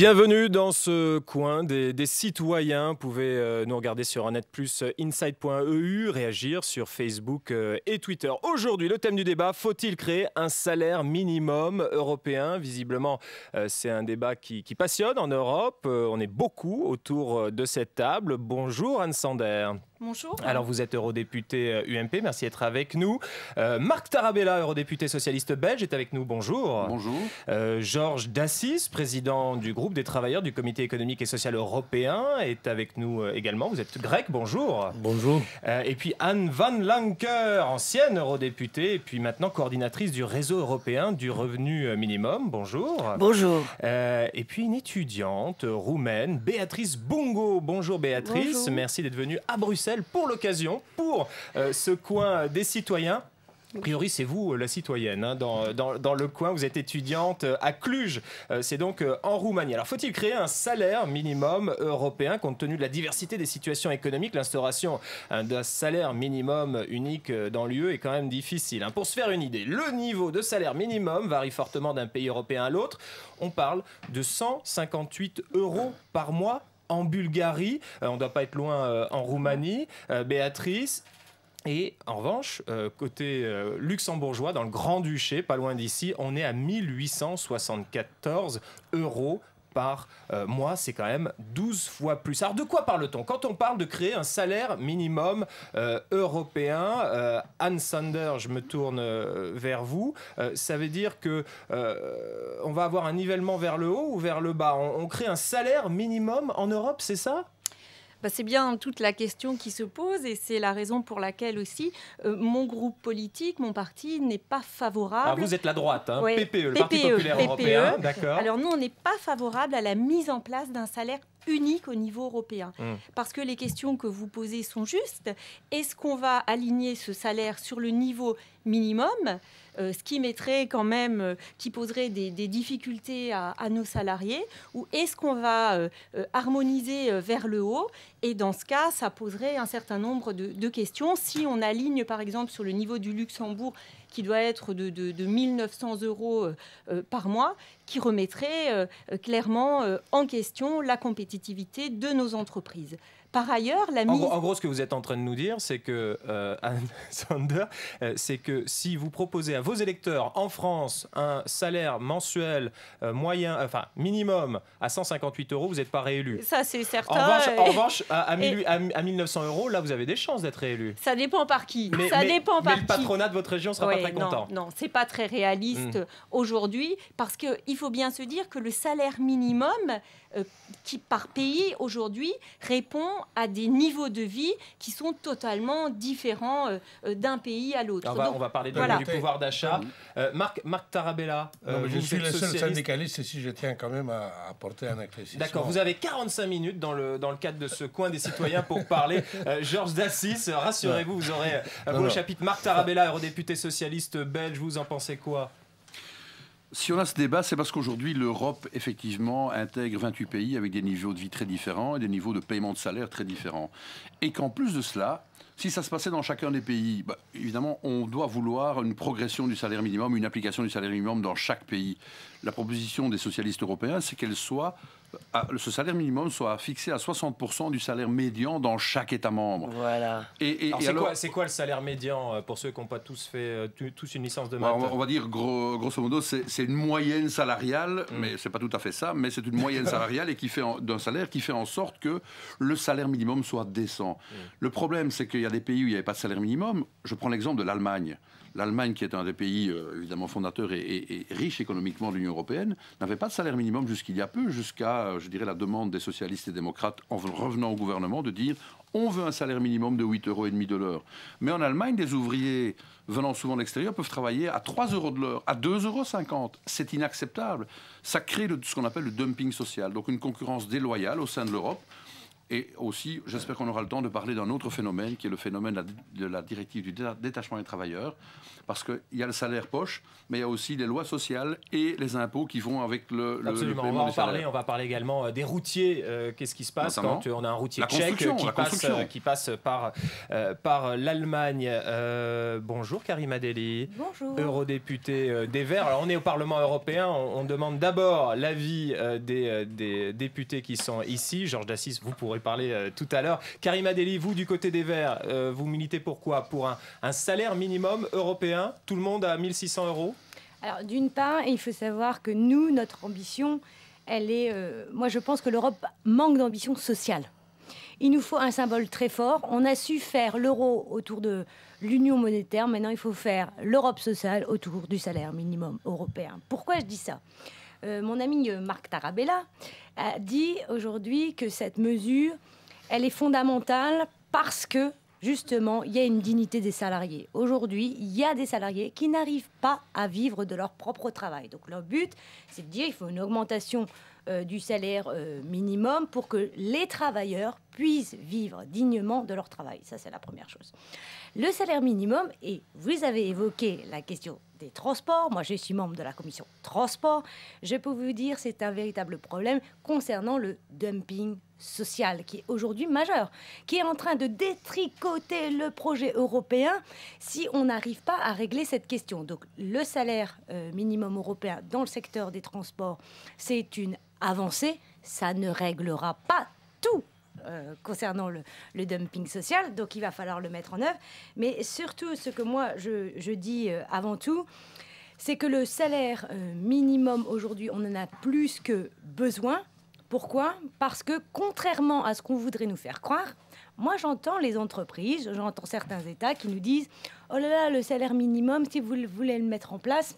Bienvenue dans ce coin des, citoyens. Vous pouvez euh, nous regarder sur net plus euh, inside.eu, réagir sur Facebook euh, et Twitter. Aujourd'hui, le thème du débat, faut-il créer un salaire minimum européen? Visiblement, c'est un débat qui, qui, passionne en Europe. on est beaucoup autour de cette table. Bonjour Anne Sander. Bonjour. Alors vous êtes eurodéputé UMP, merci d'être avec nous. Marc Tarabella, eurodéputé socialiste belge, est avec nous. Bonjour. Bonjour. Georges Dassis, président du groupe des travailleurs du Comité économique et social européen est avec nous euh, également. Vous êtes grec, bonjour. Bonjour. Euh, et puis Anne Van Lanker, ancienne eurodéputée et puis maintenant coordinatrice du réseau européen du revenu euh, minimum. Bonjour. Bonjour. et puis une étudiante roumaine, Béatrice Bongo. Bonjour Béatrice, merci d'être venue à Bruxelles pour l'occasion, pour ce coin des citoyens. A priori, c'est vous, euh, la citoyenne, hein, dans, le coin. Vous êtes étudiante euh, à Cluj. Euh, c'est donc en Roumanie. Alors, faut-il créer un salaire minimum européen compte tenu de la diversité des situations économiques? L'instauration hein, d'un salaire minimum unique dans l'UE est quand même difficile. Hein. Pour se faire une idée, le niveau de salaire minimum varie fortement d'un pays européen à l'autre. On parle de 158 euros par mois en Bulgarie, on ne doit pas être loin en Roumanie. Béatrice, et en revanche, euh, côté euh, luxembourgeois, dans le Grand-Duché, pas loin d'ici, on est à 1874 euros par euh, mois, c'est quand même 12 fois plus. Alors de quoi parle-t-on? Quand on parle de créer un salaire minimum européen, Anne Sander, je me tourne vers vous, ça veut dire que on va avoir un nivellement vers le haut ou vers le bas? On crée un salaire minimum en Europe, c'est ça? Bah, c'est bien toute la question qui se pose et c'est la raison pour laquelle aussi euh, mon groupe politique, mon parti n'est pas favorable. Alors vous êtes la droite, hein, PPE, le Parti e, populaire européen, d'accord. Alors nous, on n'est pas favorable à la mise en place d'un salaire unique au niveau européen. Mmh. Parce que les questions que vous posez sont justes. Est-ce qu'on va aligner ce salaire sur le niveau minimum? Ce qui mettrait quand même, euh, qui poserait des, difficultés à, nos salariés, ou est-ce qu'on va euh, harmoniser vers le haut? Et dans ce cas, ça poserait un certain nombre de, questions. Si on aligne, par exemple, sur le niveau du Luxembourg, qui doit être de, de, de 1900 euros par mois, qui remettrait clairement en question la compétitivité de nos entreprises. Par ailleurs, la mise... en, gros, ce que vous êtes en train de nous dire, c'est que, euh, Sander, euh, c'est que si vous proposez à vos électeurs en France un salaire mensuel euh, moyen, enfin minimum à 158 euros, vous n'êtes pas réélu. Ça, c'est certain. En revanche, à, 1900 euros, là, vous avez des chances d'être réélu. Ça dépend par qui. Mais, ça dépend par le patronat de votre région sera pas très content. Non, c'est pas très réaliste hmm. aujourd'hui parce qu'il faut bien se dire que le salaire minimum euh, qui, par pays, aujourd'hui, répond à des niveaux de vie qui sont totalement différents euh, euh, d'un pays à l'autre. On, va parler du pouvoir d'achat. Marc, Marc Tarabella. je suis le seul syndicaliste ici, je tiens quand même à apporter un éclaircissement. D'accord, vous avez 45 minutes dans le, dans le cadre de ce coin des citoyens pour parler. Georges Dassis, rassurez-vous, vous aurez vos chapitres. Marc Tarabella, eurodéputé socialiste belge, vous en pensez quoi? Si on a ce débat, c'est parce qu'aujourd'hui, l'Europe, effectivement, intègre 28 pays avec des niveaux de vie très différents et des niveaux de paiement de salaire très différents. Et qu'en plus de cela, si ça se passait dans chacun des pays, bah, évidemment, on doit vouloir une progression du salaire minimum, une application du salaire minimum dans chaque pays. La proposition des socialistes européens, c'est qu'elle soit ce salaire minimum soit fixé à 60% du salaire médian dans chaque État membre. Voilà. Et, c'est, quoi, le salaire médian euh, pour ceux qui n'ont pas tous fait euh, tous une licence de maths on, va, dire grosso modo, c'est, une moyenne salariale, mm. mais c'est pas tout à fait ça, mais c'est une moyenne salariale et qui fait d'un salaire qui fait en sorte que le salaire minimum soit décent. Mm. Le problème, c'est qu'il y a des pays où il n'y avait pas de salaire minimum. Je prends l'exemple de l'Allemagne. L'Allemagne, qui est un des pays euh, évidemment fondateurs et, riche économiquement de l'Union européenne, n'avait pas de salaire minimum jusqu'il y a peu, jusqu'à, euh, je dirais, la demande des socialistes et démocrates en revenant au gouvernement de dire on veut un salaire minimum de 8,5 euros de l'heure. Mais en Allemagne, des ouvriers venant souvent de l'extérieur peuvent travailler à 3 euros de l'heure, à 2,50 euros. C'est inacceptable. Ça crée ce qu'on appelle le dumping social, donc une concurrence déloyale au sein de l'Europe Et aussi, j'espère qu'on aura le temps de parler d'un autre phénomène, qui est le phénomène de la directive du détachement des travailleurs. Parce qu'il y a le salaire poche, mais il y a aussi les lois sociales et les impôts qui vont avec le, le Absolument, on va en parler. On va parler également euh, des routiers. Euh, qu'est-ce qui se passe quand on a un routier tchèque qui passe, qui passe par, par l'Allemagne Bonjour Karima Deli. Bonjour. Eurodéputé des Verts. Alors on est au Parlement européen. On, demande d'abord l'avis des, des députés qui sont ici. Georges Dassis, vous pourrez parler euh, tout à l'heure. Karima Deli, vous du côté des Verts, euh, vous militez pour quoi? Pour un, salaire minimum européen? Tout le monde à 1600 euros? Alors d'une part, il faut savoir que nous, notre ambition, elle est... Euh, moi je pense que l'Europe manque d'ambition sociale. Il nous faut un symbole très fort. On a su faire l'euro autour de l'union monétaire. Maintenant, il faut faire l'Europe sociale autour du salaire minimum européen. Pourquoi je dis ça? Mon ami Marc Tarabella a dit aujourd'hui que cette mesure, elle est fondamentale parce que justement, il y a une dignité des salariés. Aujourd'hui, il y a des salariés qui n'arrivent pas à vivre de leur propre travail. Donc leur but, c'est de dire qu'il faut une augmentation euh, du salaire euh, minimum pour que les travailleurs puissent vivre dignement de leur travail. Ça, c'est la première chose. Le salaire minimum, et vous avez évoqué la question des transports, moi je suis membre de la commission transport, je peux vous dire c'est un véritable problème concernant le dumping social qui est aujourd'hui majeur, qui est en train de détricoter le projet européen si on n'arrive pas à régler cette question. Donc le salaire euh, minimum européen dans le secteur des transports, c'est une avancée, ça ne réglera pas tout euh, concernant le, dumping social, donc il va falloir le mettre en œuvre. Mais surtout, ce que moi je, dis euh, avant tout, c'est que le salaire euh, minimum aujourd'hui, on en a plus que besoin. Pourquoi? Parce que contrairement à ce qu'on voudrait nous faire croire, moi j'entends les entreprises, j'entends certains États qui nous disent Oh là là, le salaire minimum, si vous voulez le mettre en place,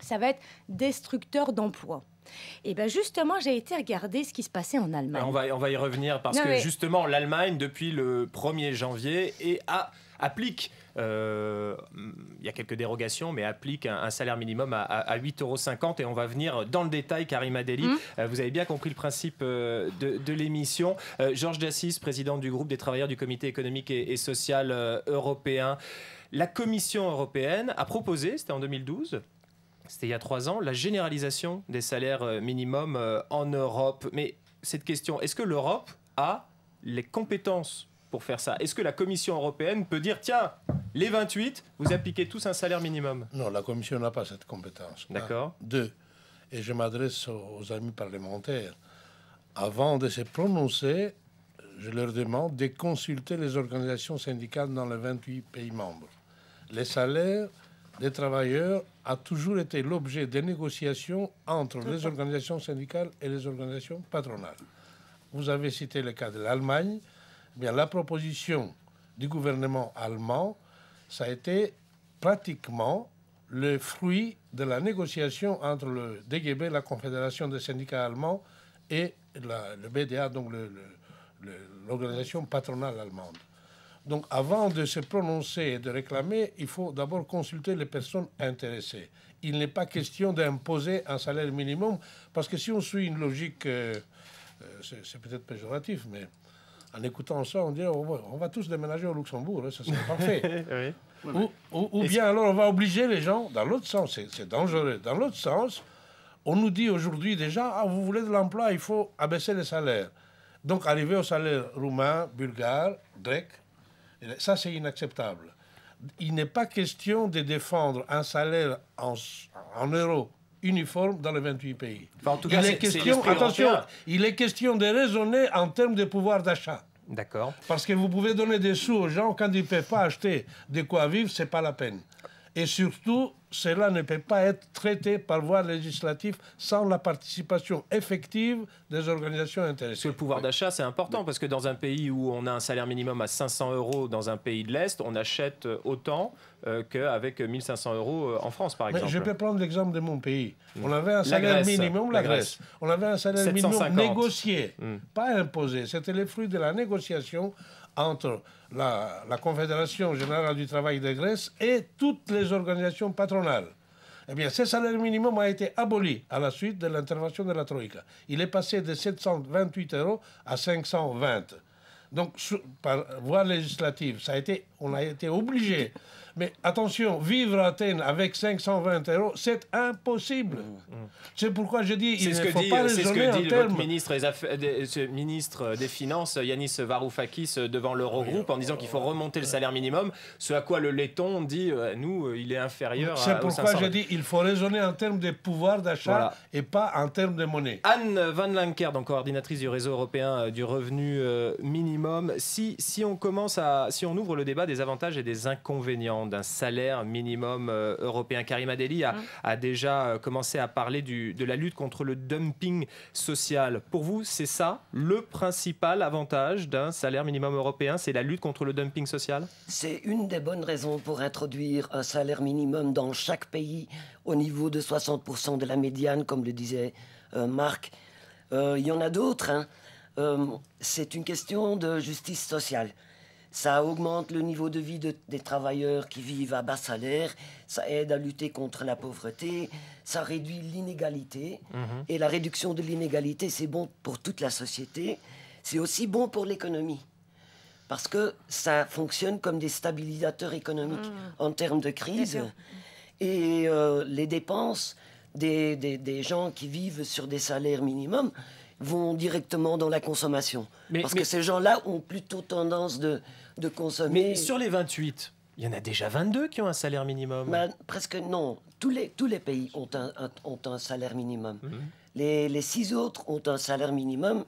ça va être destructeur d'emplois. Et bien justement, j'ai été regarder ce qui se passait en Allemagne. On va, on va y revenir parce que justement, l'Allemagne, depuis le 1er janvier, et a, applique euh, il y a quelques dérogations, mais applique un, salaire minimum à, à, 8,50 euros. Et on va venir dans le détail, Karima Deli. Mmh. Euh, vous avez bien compris le principe euh, de, l'émission. Georges Dassis, président du groupe des travailleurs du Comité économique et, et social européen. La Commission européenne a proposé, c'était en 2012, c'était il y a trois ans, la généralisation des salaires euh, minimums euh, en Europe. Mais cette question, est-ce que l'Europe a les compétences pour faire ça? Est-ce que la Commission européenne peut dire, tiens, les 28, vous appliquez tous un salaire minimum? Non, la Commission n'a pas cette compétence. D'accord. Deux, et je m'adresse aux amis parlementaires, avant de se prononcer, je leur demande de consulter les organisations syndicales dans les 28 pays membres. Les salaires des travailleurs a toujours été l'objet des négociations entre les organisations syndicales et les organisations patronales. Vous avez cité le cas de l'Allemagne. Eh bien, la proposition du gouvernement allemand, ça a été pratiquement le fruit de la négociation entre le DGB, la Confédération des syndicats allemands, et le BDA, donc l'organisation patronale allemande. Donc avant de se prononcer et de réclamer, il faut d'abord consulter les personnes intéressées. Il n'est pas question d'imposer un salaire minimum, parce que si on suit une logique, euh, euh, c'est peut-être péjoratif, mais en écoutant ça, on dit oh, on va, tous déménager au Luxembourg, hein, ça serait parfait. Ou, bien alors on va obliger les gens, dans l'autre sens, c'est dangereux, dans l'autre sens, on nous dit aujourd'hui déjà, ah, vous voulez de l'emploi, il faut abaisser les salaires. Donc arriver au salaire roumain, bulgare, grec, ça, c'est inacceptable. Il n'est pas question de défendre un salaire en, euros uniforme dans les 28 pays. en tout cas, il est, question, attention, il est question de raisonner en termes de pouvoir d'achat. D'accord. Parce que vous pouvez donner des sous aux gens quand ils ne peuvent pas acheter de quoi vivre, c'est pas la peine. Et surtout, cela ne peut pas être traité par voie législative sans la participation effective des organisations intéressées. le pouvoir d'achat, c'est important parce que dans un pays où on a un salaire minimum à 500 euros dans un pays de l'Est, on achète autant euh, qu'avec 1500 euros euh, en France, par exemple. je peux prendre l'exemple de mon pays. Mm. On avait un salaire minimum, la, Grèce. On avait un salaire minimum négocié, mm. pas imposé. C'était le fruit de la négociation entre la, Confédération générale du travail de Grèce et toutes les organisations patronales. Eh bien, ce salaire minimum a été aboli à la suite de l'intervention de la Troïka. Il est passé de 728 euros à 520. Donc, par voie législative, ça a été, on a été obligé mais attention, vivre à Athènes avec 520 euros, c'est impossible. C'est pourquoi je dis il ne faut pas raisonner C'est ce que dit le ministre des, ministre des Finances, Yanis Varoufakis, devant l'Eurogroupe, en disant qu'il faut remonter le salaire minimum. Ce à quoi le laiton dit, euh, nous, il est inférieur C'est pourquoi je dis il faut raisonner en termes de pouvoir d'achat et pas en termes de monnaie. Anne Van Lanker, donc coordinatrice du réseau européen euh, du revenu euh, minimum. Si, si on commence à, si on ouvre le débat des avantages et des inconvénients d'un salaire minimum euh, européen. Karim Adeli a, a déjà euh, commencé à parler du, de la lutte contre le dumping social. Pour vous, c'est ça le principal avantage d'un salaire minimum européen C'est la lutte contre le dumping social? C'est une des bonnes raisons pour introduire un salaire minimum dans chaque pays au niveau de 60% de la médiane, comme le disait euh, Marc. Il y en a d'autres. Hein. c'est une question de justice sociale. Ça augmente le niveau de vie des travailleurs qui vivent à bas salaire, ça aide à lutter contre la pauvreté, ça réduit l'inégalité. Mhm. Et la réduction de l'inégalité, c'est bon pour toute la société, c'est aussi bon pour l'économie. Parce que ça fonctionne comme des stabilisateurs économiques mhm. en termes de crise. Et euh, les dépenses des, des, gens qui vivent sur des salaires minimums vont directement dans la consommation. Parce que ces gens-là ont plutôt tendance de, de consommer. Mais sur les 28, il y en a déjà 22 qui ont un salaire minimum. Ben, presque non. Tous les, tous les pays ont un, ont un salaire minimum. Mhm. Les, les, six autres ont un salaire minimum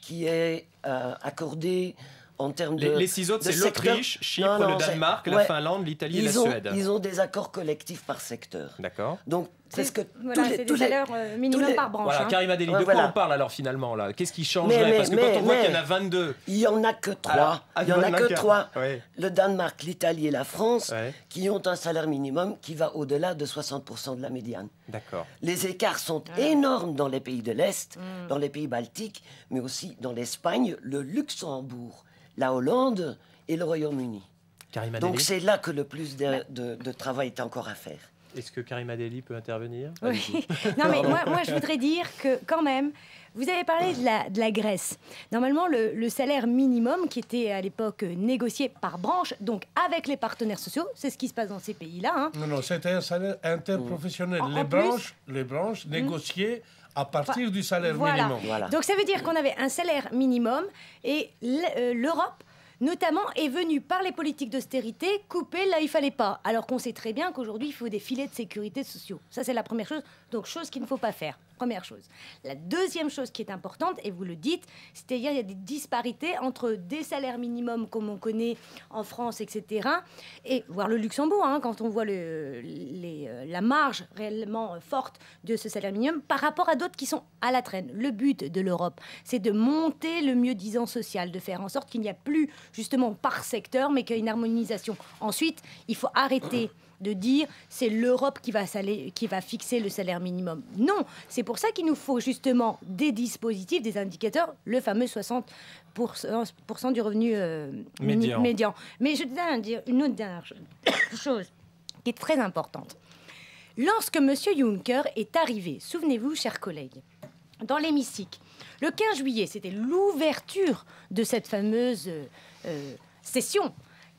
qui est euh, accordé en termes de. Les, six autres, c'est l'Autriche, Chypre, le Danemark, la Finlande, l'Italie et la Suède. Ils ont des accords collectifs par secteur. D'accord. Donc, c'est ce que voilà, tous les, tous les euh, minimum par branche. Voilà, hein. Karim Adeli, de quoi on parle alors finalement là? Qu'est-ce qui changerait? Parce que quand on voit qu'il y en a 22. Il n'y en a que trois. il y en a que trois. Le Danemark, l'Italie et la France qui ont un salaire minimum qui va au-delà de 60% de la médiane. D'accord. Les écarts sont énormes dans les pays de l'Est, mm. dans les pays baltiques, mais aussi dans l'Espagne, le Luxembourg la Hollande et le Royaume-Uni. Donc c'est là que le plus de, travail est encore à faire. Est-ce que Karim Adeli peut intervenir? Oui. Non, mais moi, moi, je voudrais dire que quand même, vous avez parlé de la, de la Grèce. Normalement, le, salaire minimum qui était à l'époque négocié par branche, donc avec les partenaires sociaux, c'est ce qui se passe dans ces pays-là. Hein. Non, non, c'était un salaire interprofessionnel. les, branches, les branches négociaient à partir du salaire minimum. Donc ça veut dire qu'on avait un salaire minimum et euh, l'Europe notamment est venue par les politiques d'austérité couper là il fallait pas. Alors qu'on sait très bien qu'aujourd'hui il faut des filets de sécurité sociaux. Ça c'est la première chose. Donc chose qu'il ne faut pas faire. Première chose. La deuxième chose qui est importante, et vous le dites, c'est-à-dire il y a des disparités entre des salaires minimums comme on connaît en France, etc., et voire le Luxembourg, hein, quand on voit euh, la marge réellement forte de ce salaire minimum par rapport à d'autres qui sont à la traîne. Le but de l'Europe, c'est de monter le mieux-disant social, de faire en sorte qu'il n'y a plus justement par secteur, mais qu'il y ait une harmonisation. Ensuite, il faut arrêter de dire c'est l'Europe qui va, qui va fixer le salaire minimum. Non, c'est pour ça qu'il nous faut justement des dispositifs, des indicateurs, le fameux 60% du revenu euh, médian. Mais je dois dire une autre dernière chose qui est très importante. Lorsque M. Juncker est arrivé, souvenez-vous, chers collègues, dans l'hémicycle, le 15 juillet, c'était l'ouverture de cette fameuse euh, session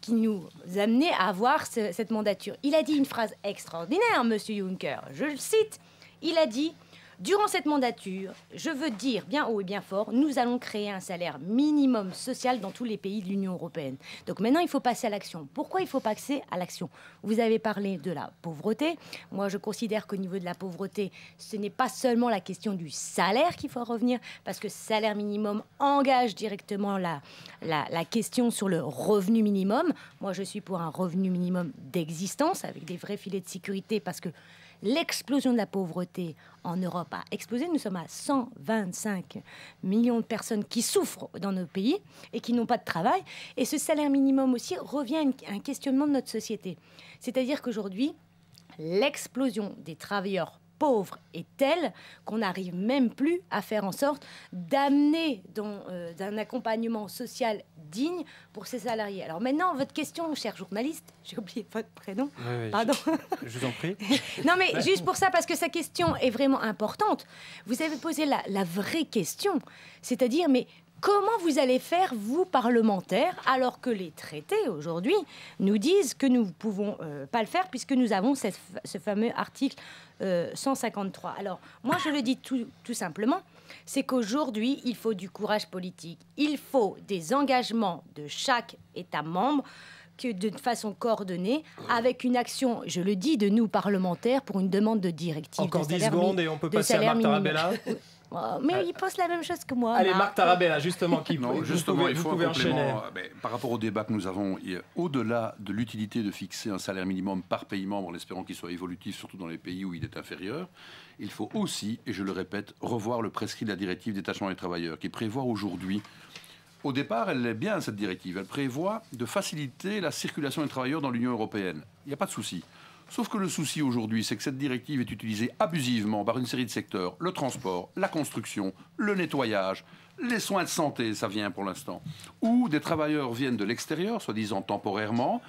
qui nous amenait à avoir cette mandature. Il a dit une phrase extraordinaire, Monsieur Juncker. Je le cite. Il a dit Durant cette mandature, je veux dire bien haut et bien fort, nous allons créer un salaire minimum social dans tous les pays de l'Union européenne. Donc maintenant, il faut passer à l'action. Pourquoi il faut passer à l'action? Vous avez parlé de la pauvreté. Moi, je considère qu'au niveau de la pauvreté, ce n'est pas seulement la question du salaire qu'il faut revenir, parce que salaire minimum engage directement la, question sur le revenu minimum. Moi, je suis pour un revenu minimum d'existence, avec des vrais filets de sécurité, parce que L'explosion de la pauvreté en Europe a explosé. Nous sommes à 125 millions de personnes qui souffrent dans nos pays et qui n'ont pas de travail. Et ce salaire minimum aussi revient à un questionnement de notre société. C'est-à-dire qu'aujourd'hui, l'explosion des travailleurs pauvre est telle qu'on n'arrive même plus à faire en sorte d'amener dans euh, un accompagnement social digne pour ces salariés. Alors maintenant, votre question, cher journaliste, j'ai oublié votre prénom. Pardon. Je, vous en prie. non, mais juste pour ça, parce que sa question est vraiment importante. Vous avez posé la, la vraie question, c'est-à-dire, mais Comment vous allez faire, vous, parlementaires, alors que les traités, aujourd'hui, nous disent que nous ne pouvons euh, pas le faire puisque nous avons ce fameux article 153 euh, Alors, moi, je le dis tout, tout simplement, c'est qu'aujourd'hui, il faut du courage politique. Il faut des engagements de chaque État membre que de façon coordonnée, avec une action, je le dis, de nous parlementaires pour une demande de directive. Encore 10 secondes et on peut passer à Marc Tarabella oh, mais il pense la même chose que moi. Allez, Marc Tarabella, justement, qui non, justement, il faut vous enchaîner. par rapport au débat que nous avons, au-delà de l'utilité de fixer un salaire minimum par pays membre, en espérant qu'il soit évolutif, surtout dans les pays où il est inférieur, il faut aussi, et je le répète, revoir le prescrit de la directive détachement des travailleurs, qui prévoit aujourd'hui au départ, elle est bien, cette directive. Elle prévoit de faciliter la circulation des travailleurs dans l'Union européenne. Il n'y a pas de souci. Sauf que le souci aujourd'hui, c'est que cette directive est utilisée abusivement par une série de secteurs. Le transport, la construction, le nettoyage, les soins de santé, ça vient pour l'instant. Où des travailleurs viennent de l'extérieur, soi-disant temporairement.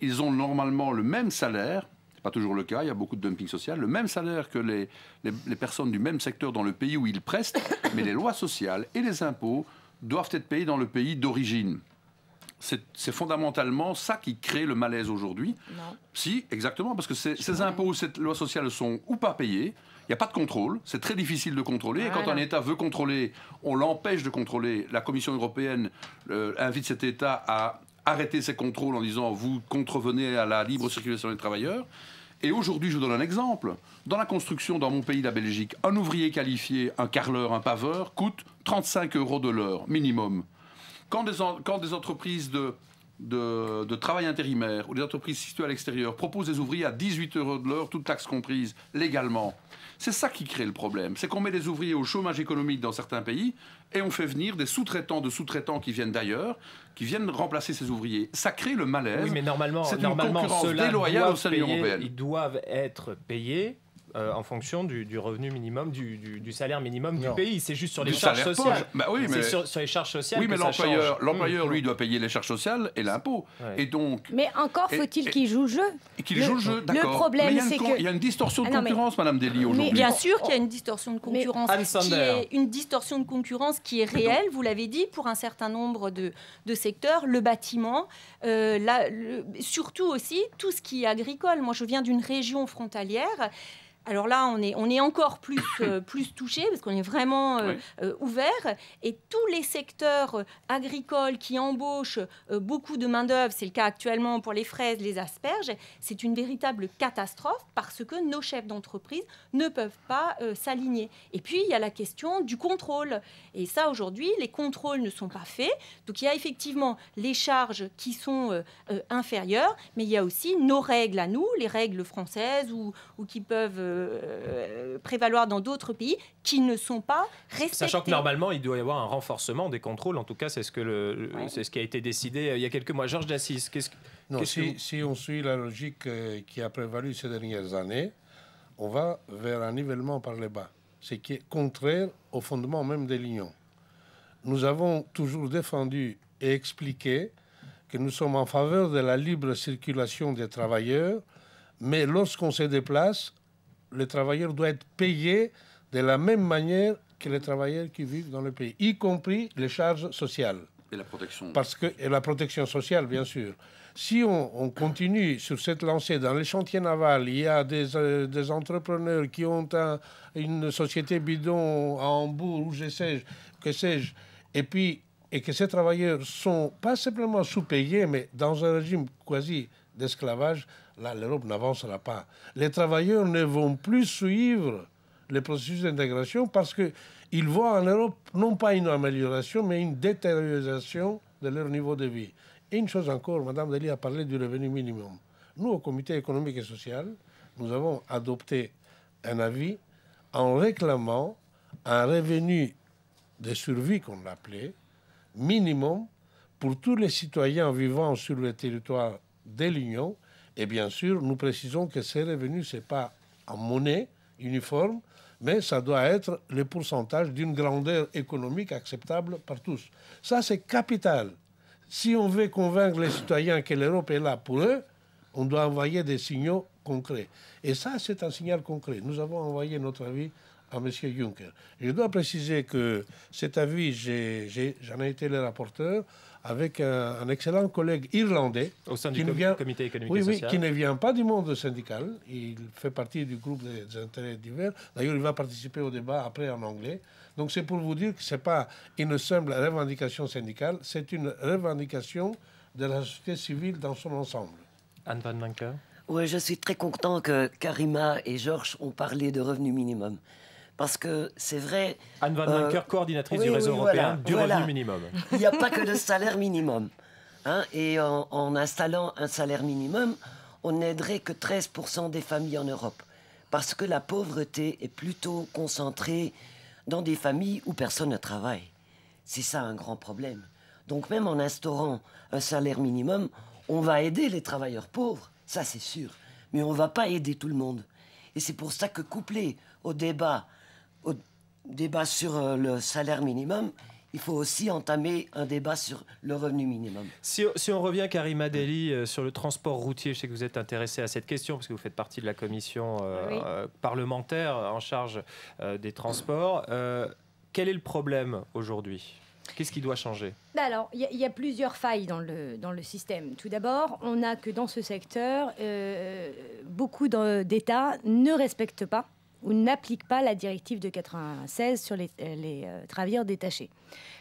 Ils ont normalement le même salaire, pas toujours le cas, il y a beaucoup de dumping social, le même salaire que les, les personnes du même secteur dans le pays où ils prestent, mais les lois sociales et les impôts doivent être payés dans le pays d'origine. C'est fondamentalement ça qui crée le malaise aujourd'hui. Si, exactement, parce que ces impôts, cette loi sociale sont ou pas payés, il n'y a pas de contrôle, c'est très difficile de contrôler. Et quand un État veut contrôler, on l'empêche de contrôler. La Commission européenne euh, invite cet État à arrêter ses contrôles en disant vous contrevenez à la libre circulation des travailleurs. Et aujourd'hui, je vous donne un exemple. Dans la construction, dans mon pays, la Belgique, un ouvrier qualifié, un carreleur, un paveur, coûte 35 euros de l'heure, minimum. Quand des, quand des entreprises de, de, de, travail intérimaire ou des entreprises situées à l'extérieur proposent des ouvriers à 18 euros de l'heure, toutes taxes comprises, légalement, c'est ça qui crée le problème. C'est qu'on met des ouvriers au chômage économique dans certains pays et on fait venir des sous-traitants de sous-traitants qui viennent d'ailleurs, qui viennent remplacer ces ouvriers. Ça crée le malaise. Oui, mais normalement, c'est une normalement, concurrence déloyale au sein de l'Union européenne. Ils doivent être payés euh, en fonction du, revenu minimum, du, salaire minimum du pays. C'est juste sur les charges sociales. Bah oui, mais... Sur, les charges sociales. Oui, mais l'employeur, l'employeur, lui, doit payer les charges sociales et l'impôt. Et donc. Mais encore faut-il qu'il joue le jeu. Qu'il joue le jeu, d'accord. Le problème, c'est que. Il y a une distorsion de ah concurrence, Madame Dely, aujourd'hui. Bien sûr qu'il y a une distorsion de concurrence. Qui est une distorsion de concurrence qui est réelle, vous l'avez dit, pour un certain nombre de, de secteurs. Le bâtiment, euh, surtout aussi tout ce qui est agricole. Moi, je viens d'une région frontalière alors là, on est, on est encore plus, euh, plus touché parce qu'on est vraiment euh, euh, ouvert. Et tous les secteurs agricoles qui embauchent beaucoup de main-d'œuvre, c'est le cas actuellement pour les fraises, les asperges, c'est une véritable catastrophe parce que nos chefs d'entreprise ne peuvent pas s'aligner. Et puis, il y a la question du contrôle. Et ça, aujourd'hui, les contrôles ne sont pas faits. Donc, il y a effectivement les charges qui sont inférieures, mais il y a aussi nos règles à nous, les règles françaises ou, ou qui peuvent euh, prévaloir dans d'autres pays qui ne sont pas respectés. Sachant que normalement, il doit y avoir un renforcement des contrôles. En tout cas, c'est ce, que le, c'est ce qui a été décidé euh, il y a quelques mois. Georges Dassis, qu'est-ce que... Non, si, si, on suit la logique euh, qui a prévalu ces dernières années, on va vers un nivellement par les bas, ce qui est contraire au fondement même de l'Union. Nous avons toujours défendu et expliqué que nous sommes en faveur de la libre circulation des travailleurs, mais lorsqu'on se déplace, les travailleurs doivent être payés de la même manière que les travailleurs qui vivent dans le pays, y compris les charges sociales. Et la protection. Parce que, et la protection sociale, bien sûr. Si on, continue sur cette lancée dans les chantiers navals, il y a des, euh, des entrepreneurs qui ont une société bidon à Hambourg ou je sais, que sais-je, et puis et que ces travailleurs sont pas simplement sous-payés, mais dans un régime quasi d'esclavage, là, l'Europe n'avancera pas. Les travailleurs ne vont plus suivre le processus d'intégration parce qu'ils voient en Europe non pas une amélioration, mais une détérioration de leur niveau de vie. Et une chose encore, Madame Deli a parlé du revenu minimum. Nous, au Comité économique et social, nous avons adopté un avis en réclamant un revenu de survie, qu'on l'appelait, minimum pour tous les citoyens vivant sur le territoire de l'Union et bien sûr, nous précisons que ces revenus, ce n'est pas en monnaie uniforme, mais ça doit être le pourcentage d'une grandeur économique acceptable par tous. Ça, c'est capital. Si on veut convaincre les citoyens que l'Europe est là pour eux, on doit envoyer des signaux concrets. Et ça, c'est un signal concret. Nous avons envoyé notre avis à M. Juncker. Je dois préciser que cet avis, j'en ai, été le rapporteur avec un, excellent collègue irlandais. Au sein du vient, comité économique oui, et social. Oui, qui ne vient pas du monde syndical. Il fait partie du groupe des intérêts divers. D'ailleurs, il va participer au débat après en anglais. Donc c'est pour vous dire que ce n'est pas une simple revendication syndicale, c'est une revendication de la société civile dans son ensemble. Anne Van Lanker Oui, je suis très content que Karima et Georges ont parlé de revenu minimum. Parce que c'est vrai. Anne Van Lanker, euh, coordinatrice du réseau européen du revenu minimum. Il n'y a pas que le salaire minimum. Hein, et en, en, installant un salaire minimum, on n'aiderait que 13% des familles en Europe. Parce que la pauvreté est plutôt concentrée dans des familles où personne ne travaille. C'est ça un grand problème. Donc même en instaurant un salaire minimum, on va aider les travailleurs pauvres, ça c'est sûr, mais on ne va pas aider tout le monde. Et c'est pour ça que couplé au débat, débat sur euh, le salaire minimum, il faut aussi entamer un débat sur le revenu minimum. Si, on revient, Karima Deli, euh, sur le transport routier, je sais que vous êtes intéressé à cette question, parce que vous faites partie de la commission euh, parlementaire en charge des transports. quel est le problème aujourd'hui? Qu'est-ce qui doit changer? Bah Alors, il y, a plusieurs failles dans le, dans le système. Tout d'abord, on a que dans ce secteur, euh, beaucoup d'États ne respectent pas ou n'appliquent pas la directive de 96 sur les, euh, les euh, travailleurs détachés.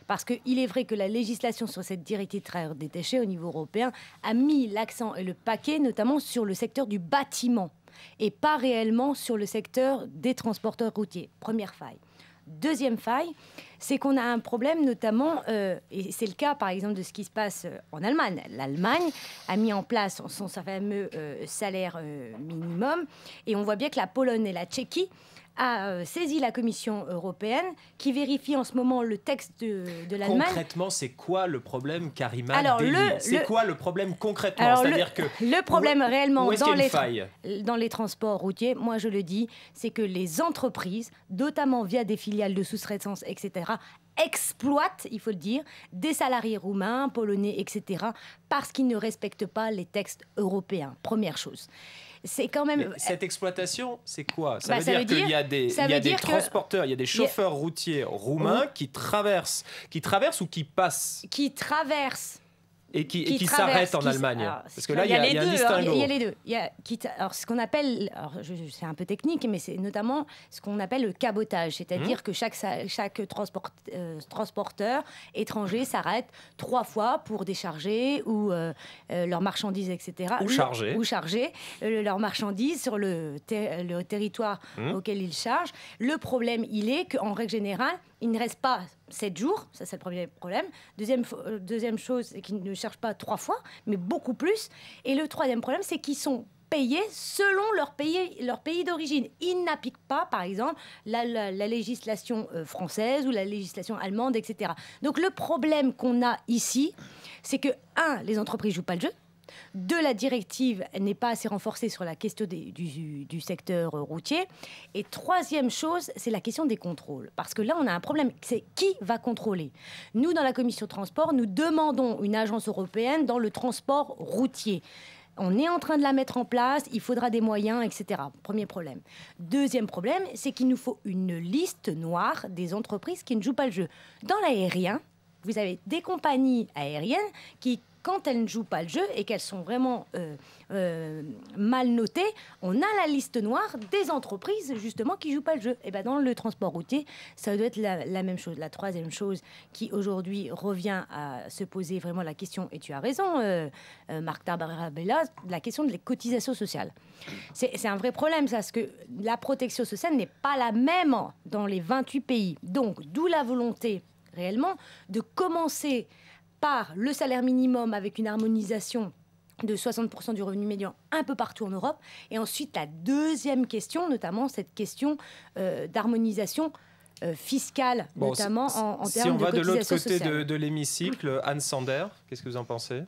Parce qu'il est vrai que la législation sur cette directive de travailleurs détachés au niveau européen a mis l'accent et le paquet notamment sur le secteur du bâtiment et pas réellement sur le secteur des transporteurs routiers. Première faille. Deuxième faille, c'est qu'on a un problème notamment, euh, et c'est le cas par exemple de ce qui se passe euh, en Allemagne. L'Allemagne a mis en place son, fameux euh, salaire minimum, et on voit bien que la Pologne et la Tchéquie a euh, saisi la Commission européenne qui vérifie en ce moment le texte de, de l'Allemagne. Concrètement, c'est quoi le problème, Karima Alors, C'est quoi le problème concrètement? C'est-à-dire que le problème réellement dans les, dans les transports routiers, moi je le dis, c'est que les entreprises, notamment via des filiales de sous-traitance, etc., exploitent, il faut le dire, des salariés roumains, polonais, etc., parce qu'ils ne respectent pas les textes européens. Première chose c'est quand même. cette exploitation, c'est quoi? Ça bah, veut dire qu'il y a des, il y a des transporteurs, il y a des chauffeurs routiers roumains qui traversent, qui traversent ou qui passent Qui traversent et qui, qui, s'arrêtent en Allemagne. Parce que là, il y, a, y a un distinguo. Il y a les deux. Y a, alors, ce qu'on appelle, c'est un peu technique, mais c'est notamment ce qu'on appelle le cabotage, c'est-à-dire mmh. que chaque, chaque transport, euh, transporteur étranger s'arrête trois fois pour décharger ou euh, euh, leurs marchandises, etc. Ou charger. Ou charger leurs marchandises sur le, le territoire mmh. auquel ils chargent. Le problème, il est qu'en règle générale, il ne reste pas 7 jours, ça c'est le premier problème. Deuxième, euh, deuxième chose, c'est qu'ils ne cherchent pas trois fois, mais beaucoup plus. Et le troisième problème, c'est qu'ils sont payés selon leur pays, leur pays d'origine. Ils n'appliquent pas, par exemple, la, législation euh, française ou la législation allemande, etc. Donc le problème qu'on a ici, c'est que, un, les entreprises jouent pas le jeu de la directive n'est pas assez renforcée sur la question du, secteur routier. Et troisième chose, c'est la question des contrôles. Parce que là, on a un problème, c'est qui va contrôler? Nous, dans la commission transport, nous demandons une agence européenne dans le transport routier. On est en train de la mettre en place, il faudra des moyens, etc. Premier problème. Deuxième problème, c'est qu'il nous faut une liste noire des entreprises qui ne jouent pas le jeu. Dans l'aérien, vous avez des compagnies aériennes qui quand elles ne jouent pas le jeu et qu'elles sont vraiment euh, euh, mal notées, on a la liste noire des entreprises justement qui jouent pas le jeu. Et ben dans le transport routier, ça doit être la, même chose. La troisième chose qui aujourd'hui revient à se poser vraiment la question, et tu as raison, euh, Marc Tarabella, la question des cotisations sociales. C'est un vrai problème, ça, parce que la protection sociale n'est pas la même dans les 28 pays. Donc, d'où la volonté réellement de commencer par le salaire minimum avec une harmonisation de 60% du revenu médian un peu partout en Europe. Et ensuite, la deuxième question, notamment cette question euh, d'harmonisation euh, fiscale, notamment en, en, termes de Si on va de l'autre côté de, de l'hémicycle, Anne Sander, qu'est-ce que vous en pensez?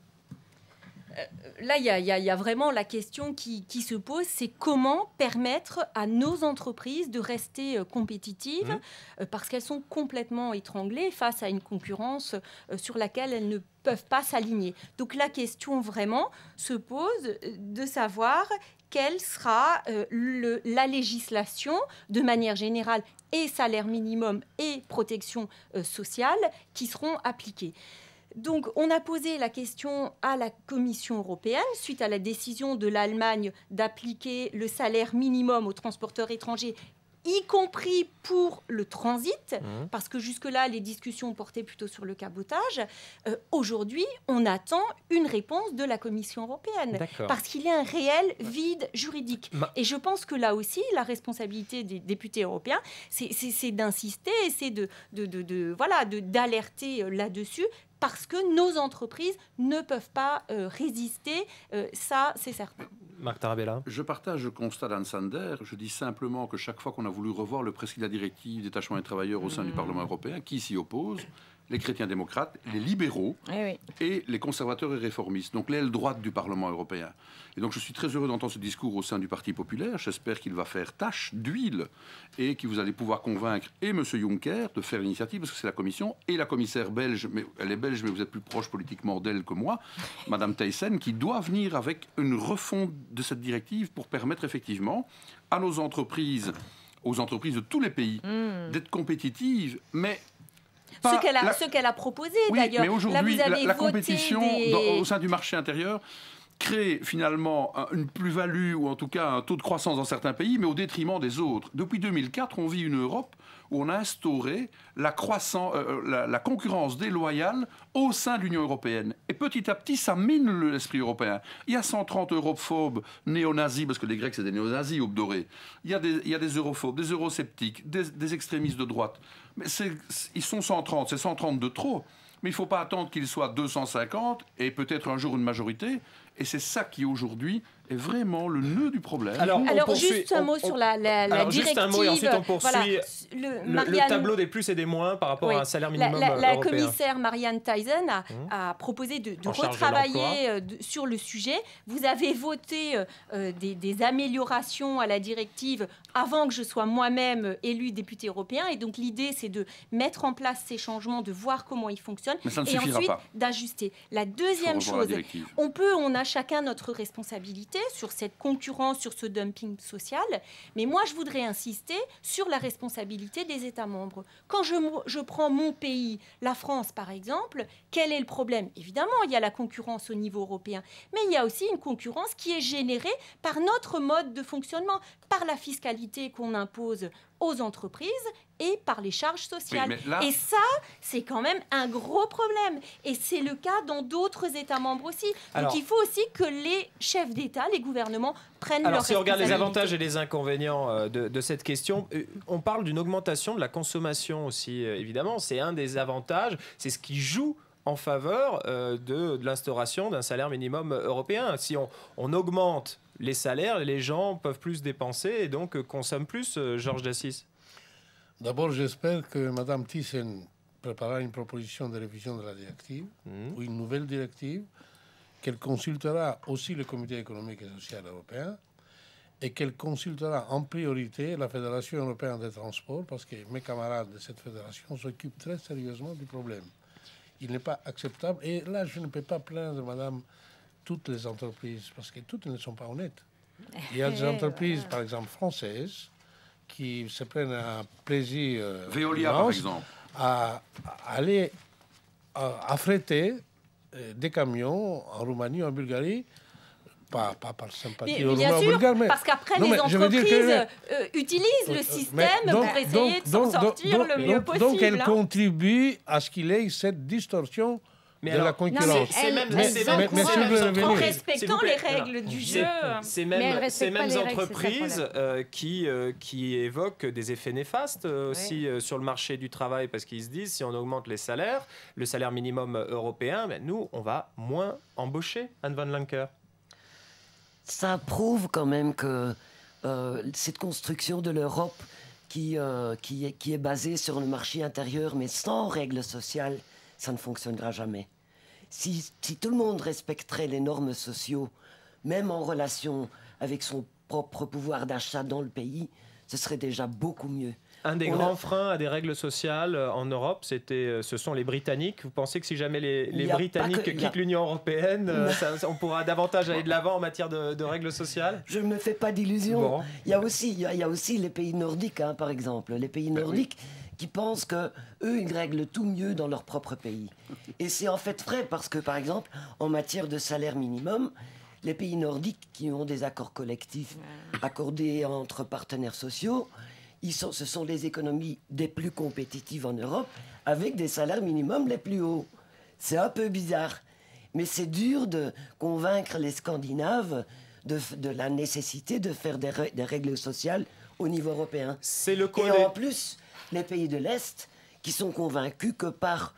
Là, il y, a vraiment la question qui, se pose, c'est comment permettre à nos entreprises de rester euh, compétitives mmh. euh, parce qu'elles sont complètement étranglées face à une concurrence sur laquelle elles ne peuvent pas s'aligner. Donc la question vraiment se pose de savoir quelle sera le, la législation de manière générale et salaire minimum et protection sociale qui seront appliquées. Donc, on a posé la question à la Commission européenne suite à la décision de l'Allemagne d'appliquer le salaire minimum aux transporteurs étrangers y compris pour le transit, mmh. parce que jusque-là, les discussions portaient plutôt sur le cabotage. Euh, aujourd'hui, on attend une réponse de la Commission européenne, parce qu'il y a un réel vide juridique. Et je pense que là aussi, la responsabilité des députés européens, c'est d'insister, c'est de, de, de, voilà, d'alerter euh, là-dessus, parce que nos entreprises ne peuvent pas euh, résister, euh, ça c'est certain. Marc Tarabella. Je partage le constat d'Anne Sander. Je dis simplement que chaque fois qu'on a voulu revoir le prescrit de la directive détachement des travailleurs au sein du mmh. Parlement européen, qui s'y oppose les chrétiens démocrates, les libéraux et les conservateurs et réformistes, donc l'aile droite du Parlement européen. Et donc je suis très heureux d'entendre ce discours au sein du Parti populaire. J'espère qu'il va faire tâche d'huile et que vous allez pouvoir convaincre et M. Juncker de faire l'initiative, parce que c'est la Commission, et la commissaire belge, mais elle est belge, mais vous êtes plus proche politiquement d'elle que moi, Mme Thyssen, qui doit venir avec une refonte de cette directive pour permettre effectivement à nos entreprises aux entreprises de tous les pays hmm. d'être compétitives, mais ce qu'elle a, proposé d'ailleurs. Mais aujourd'hui, la, compétition au sein du marché intérieur crée finalement une plus-value ou en tout cas un taux de croissance dans certains pays, mais au détriment des autres. Depuis 2004, on vit une Europe où on a instauré euh, euh, la, concurrence déloyale au sein de l'Union européenne. Et petit à petit, ça mine l'esprit européen. Il y a 130 europhobes néo-nazis, parce que les Grecs, c'est des néo-nazis, au. Il y, a des, europhobes, des eurosceptiques, des extrémistes de droite. Mais ils sont 130, c'est 130 de trop. Mais il ne faut pas attendre qu'ils soient 250 et peut-être un jour une majorité. Et c'est ça qui aujourd'hui est vraiment le nœud du problème. Alors, juste un mot sur la, la, alors, Juste un mot et ensuite on poursuit le, tableau des plus et des moins par rapport à un salaire minimum La, la commissaire Marianne Tyson a, a proposé de, retravailler euh, sur le sujet. Vous avez voté euh, euh, des, des, améliorations à la directive avant que je sois moi-même élu député européen. Et donc l'idée, c'est de mettre en place ces changements, de voir comment ils fonctionnent et ensuite d'ajuster. La deuxième chose, on peut, on a chacun notre responsabilité sur cette concurrence, sur ce dumping social, mais moi je voudrais insister sur la responsabilité des États membres. Quand je, je prends mon pays, la France par exemple, quel est le problème? Évidemment, il y a la concurrence au niveau européen, mais il y a aussi une concurrence qui est générée par notre mode de fonctionnement, par la fiscalité qu'on impose aux entreprises et par les charges sociales. Et ça, c'est quand même un gros problème. Et c'est le cas dans d'autres États membres aussi. Donc il faut aussi que les chefs d'État, les gouvernements prennent Alors, si on regarde les avantages et les inconvénients euh, de, cette question, euh, on parle d'une augmentation de la consommation aussi, euh, évidemment. C'est un des avantages. C'est ce qui joue en faveur de, l'instauration d'un salaire minimum européen. Si on, on augmente les salaires, les gens peuvent plus dépenser et donc consomment plus, Georges Dassis D'abord, j'espère que Mme Thyssen préparera une proposition de révision de la directive, hmm. ou une nouvelle directive, qu'elle consultera aussi le Comité économique et social européen, et qu'elle consultera en priorité la Fédération européenne des transports, parce que mes camarades de cette fédération s'occupent très sérieusement du problème. Il n'est pas acceptable, et là je ne peux pas plaindre, Madame, toutes les entreprises, parce que toutes ne sont pas honnêtes. Il y a des entreprises, par exemple françaises, qui se prennent un plaisir euh, Veolia, par exemple. À, aller affréter euh, des camions en Roumanie, en Bulgarie, pas, pas, par sympathie mais, bien sûr, Bulgare, mais, parce qu'après les entreprises euh, utilisent le système pour essayer de s'en sortir le mieux possible. Donc elles hein. contribuent à ce qu'il y ait cette distorsion de la concurrence. C'est même, en respectant les règles du jeu. C'est même ces mêmes entreprises euh, qui, euh, qui évoquent des effets néfastes euh, aussi sur le marché du travail parce qu'ils se disent si on augmente les salaires, le salaire minimum européen, ben, nous, on va moins embaucher, Anne van Lanker. Ça prouve quand même que cette construction de l'Europe qui, qui, est, qui est basée sur le marché intérieur mais sans règles sociales, ça ne fonctionnera jamais. Si, tout le monde respecterait les normes sociaux, même en relation avec son propre pouvoir d'achat dans le pays, ce serait déjà beaucoup mieux. Un des grands freins à des règles sociales euh, en Europe, c'était, euh, ce sont les Britanniques. Vous pensez que si jamais les, Britanniques quittent l'Union européenne, euh, on pourra davantage aller de l'avant en matière de, règles sociales? Je ne me fais pas d'illusions. Il, y a aussi, il, y a, aussi les pays nordiques, hein, par exemple. Les pays ben nordiques qui pensent que eux ils règlent tout mieux dans leur propre pays. Et c'est en fait vrai parce que par exemple en matière de salaire minimum, les pays nordiques qui ont des accords collectifs accordés entre partenaires sociaux, ils sont, ce sont les économies des plus compétitives en Europe avec des salaires minimums les plus hauts. C'est un peu bizarre, mais c'est dur de convaincre les Scandinaves de, de, la nécessité de faire des, des, règles sociales au niveau européen. C'est le Et en plus, les pays de l'Est, qui sont convaincus que par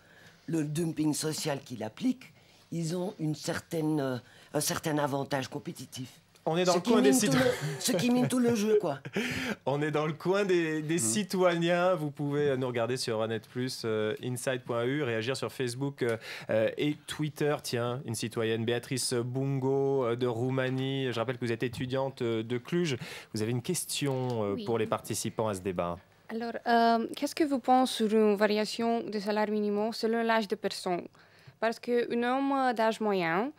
le dumping social qu'ils appliquent, ils ont une certaine, euh, un certain avantage compétitif. On est dans le coin des citoyens. Ce qui mine tout le jeu, quoi. On est dans le coin des, mmh. citoyens. Vous pouvez nous regarder sur Anet Plus, euh, inside.eu, réagir sur Facebook euh, et Twitter. Tiens, une citoyenne, Béatrice Bungo de Roumanie. Je rappelle que vous êtes étudiante de Cluj. Vous avez une question pour les participants à ce débat. Alors, euh, qu'est-ce que vous pensez sur une variation du salaire minimum selon l'âge de personne Parce qu'un homme d'âge moyen